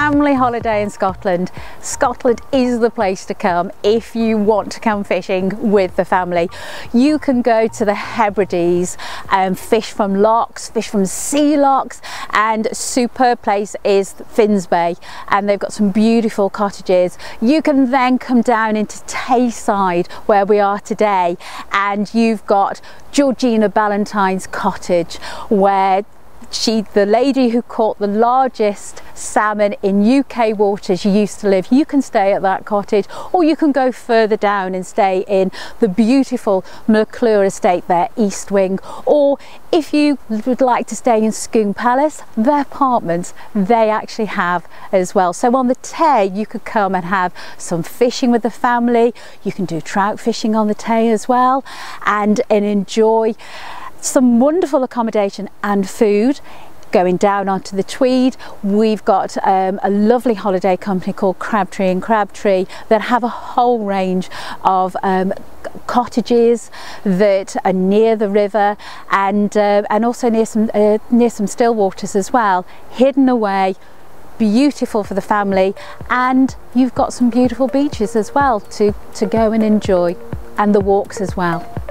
family holiday in Scotland, Scotland is the place to come if you want to come fishing with the family. You can go to the Hebrides and fish from lochs, fish from sea lochs, and superb place is Finsbay, and they've got some beautiful cottages. You can then come down into Tayside, where we are today, and you've got Georgina Ballantine's cottage, where she the lady who caught the largest salmon in UK waters used to live. You can stay at that cottage or you can go further down and stay in the beautiful Meikleour estate there East Wing. Or if you would like to stay in Scone Palace their apartments they actually have as well. So on the Tay you could come and have some fishing with the family. You can do trout fishing on the Tay as well and and enjoy some wonderful accommodation and food. Going down onto the Tweed we've got um, a lovely holiday company called Crabtree and Crabtree that have a whole range of um, cottages that are near the river and uh, and also near some uh, near some still waters as well. Hidden away beautiful for the family and you've got some beautiful beaches as well to to go and enjoy and the walks as well